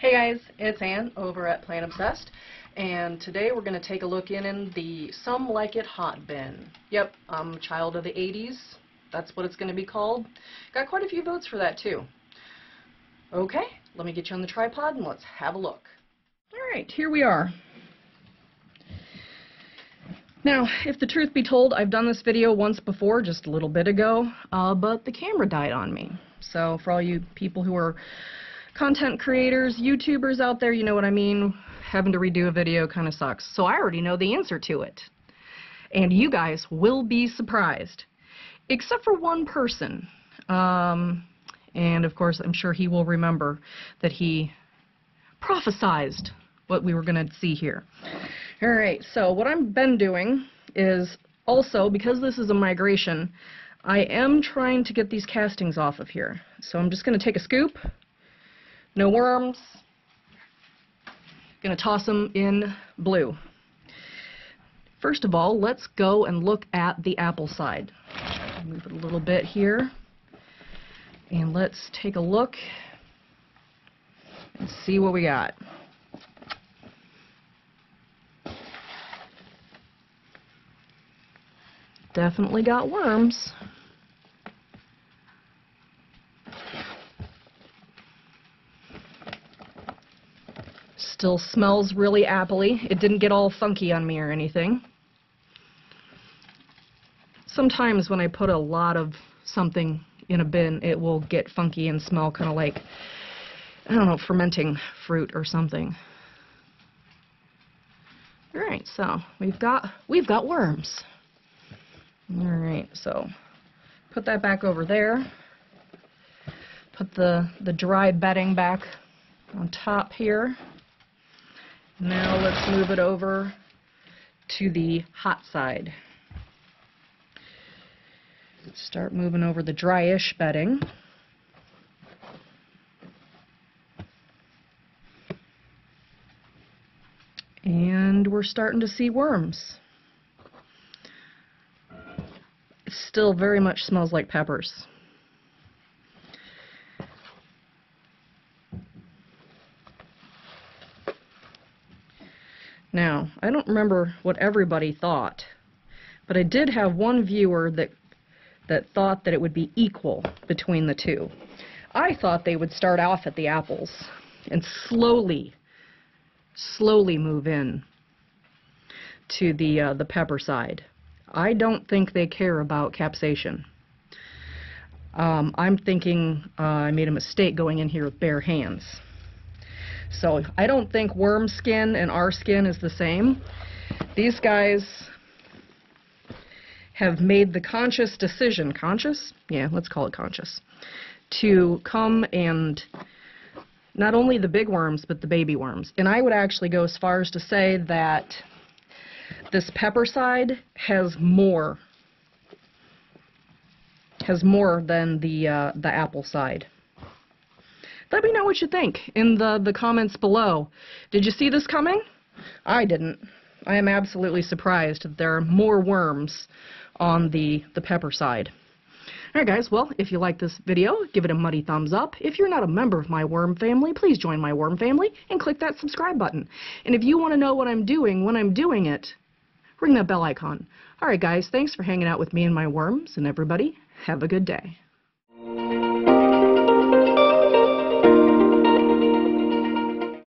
Hey guys, it's Ann over at Plant Obsessed, and today we're going to take a look in in the Some Like It Hot Bin. Yep, I'm a child of the 80s, that's what it's going to be called. Got quite a few votes for that too. Okay, let me get you on the tripod and let's have a look. Alright, here we are. Now, if the truth be told, I've done this video once before, just a little bit ago, uh, but the camera died on me. So for all you people who are content creators, YouTubers out there, you know what I mean, having to redo a video kind of sucks. So I already know the answer to it. And you guys will be surprised. Except for one person. Um, and of course, I'm sure he will remember that he prophesized what we were going to see here. All right, so what I've been doing is also, because this is a migration, I am trying to get these castings off of here. So I'm just going to take a scoop, no worms, going to toss them in blue. First of all, let's go and look at the apple side. Move it a little bit here. And let's take a look and see what we got. Definitely got worms. Still smells really appley. It didn't get all funky on me or anything. Sometimes when I put a lot of something in a bin, it will get funky and smell kind of like, I don't know, fermenting fruit or something. All right, so we've got we've got worms. Alright, so put that back over there. Put the, the dry bedding back on top here. Now let's move it over to the hot side. Start moving over the dryish bedding. And we're starting to see worms. It still very much smells like peppers. Now, I don't remember what everybody thought, but I did have one viewer that that thought that it would be equal between the two. I thought they would start off at the apples and slowly, slowly move in to the uh, the pepper side. I don't think they care about capsaicin. Um, I'm thinking uh, I made a mistake going in here with bare hands. So I don't think worm skin and our skin is the same. These guys have made the conscious decision, conscious? Yeah, let's call it conscious, to come and not only the big worms, but the baby worms. And I would actually go as far as to say that this pepper side has more has more than the uh, the apple side. Let me know what you think in the, the comments below. Did you see this coming? I didn't. I am absolutely surprised that there are more worms on the, the pepper side. Alright guys, well, if you like this video, give it a muddy thumbs up. If you're not a member of my worm family, please join my worm family and click that subscribe button. And if you want to know what I'm doing when I'm doing it, ring that bell icon. Alright guys, thanks for hanging out with me and my worms, and everybody, have a good day.